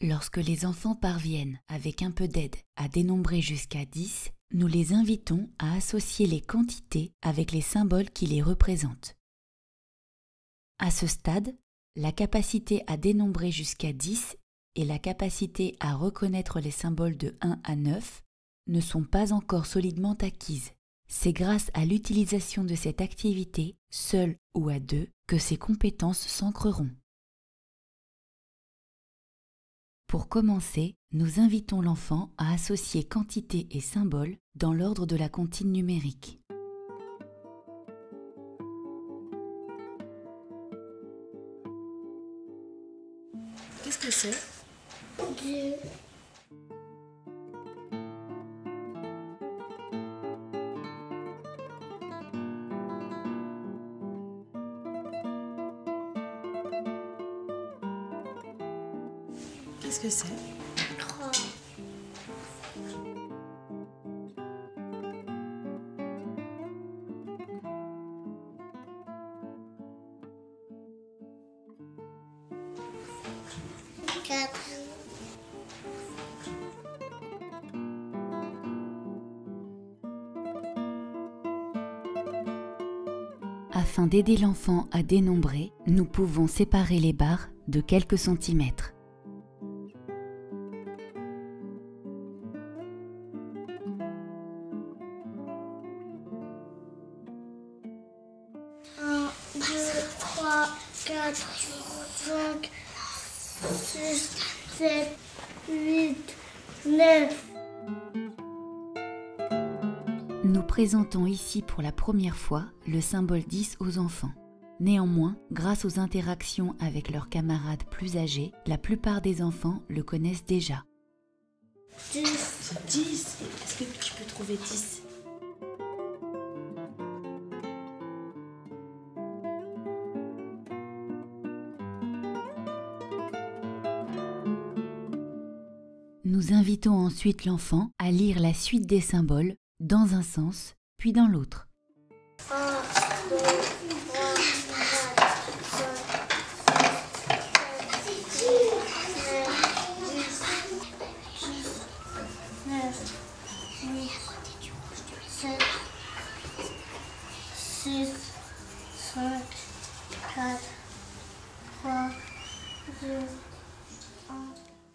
Lorsque les enfants parviennent, avec un peu d'aide, à dénombrer jusqu'à 10, nous les invitons à associer les quantités avec les symboles qui les représentent. À ce stade, la capacité à dénombrer jusqu'à 10 et la capacité à reconnaître les symboles de 1 à 9 ne sont pas encore solidement acquises. C'est grâce à l'utilisation de cette activité, seule ou à deux, que ces compétences s'ancreront. Pour commencer, nous invitons l'enfant à associer quantité et symbole dans l'ordre de la comptine numérique. Qu'est-ce que c'est? Dieu. Qu'est-ce que c'est? Afin d'aider l'enfant à dénombrer, nous pouvons séparer les barres de quelques centimètres. 4, 5, 6, 7, 8, 9. Nous présentons ici pour la première fois le symbole 10 aux enfants. Néanmoins, grâce aux interactions avec leurs camarades plus âgés, la plupart des enfants le connaissent déjà. 10 10 Est-ce que tu peux trouver 10 Nous invitons ensuite l'enfant à lire la suite des symboles dans un sens, puis dans l'autre.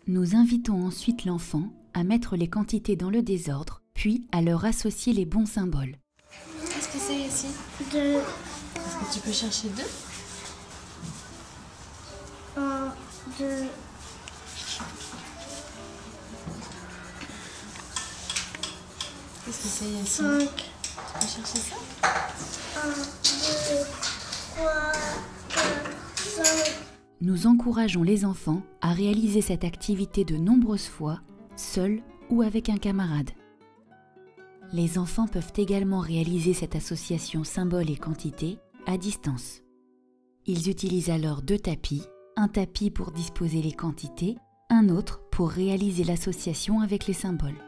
Nous invitons ensuite l'enfant à mettre les quantités dans le désordre, puis à leur associer les bons symboles. Qu'est-ce que c'est ici? Deux, Est-ce que tu peux chercher 2 un, deux, Qu'est-ce que c'est ici cinq, Tu peux chercher ça? Un, deux, trois, quatre, cinq. Nous encourageons les enfants à réaliser cette activité de nombreuses fois, seuls ou avec un camarade. Les enfants peuvent également réaliser cette association symbole et quantité à distance. Ils utilisent alors deux tapis, un tapis pour disposer les quantités, un autre pour réaliser l'association avec les symboles.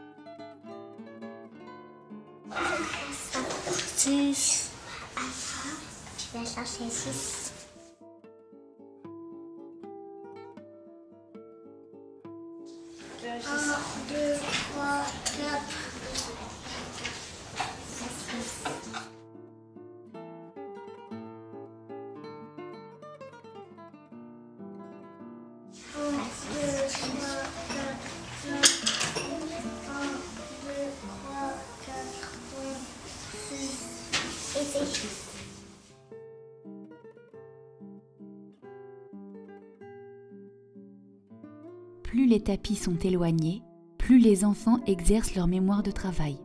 Plus les tapis sont éloignés, plus les enfants exercent leur mémoire de travail.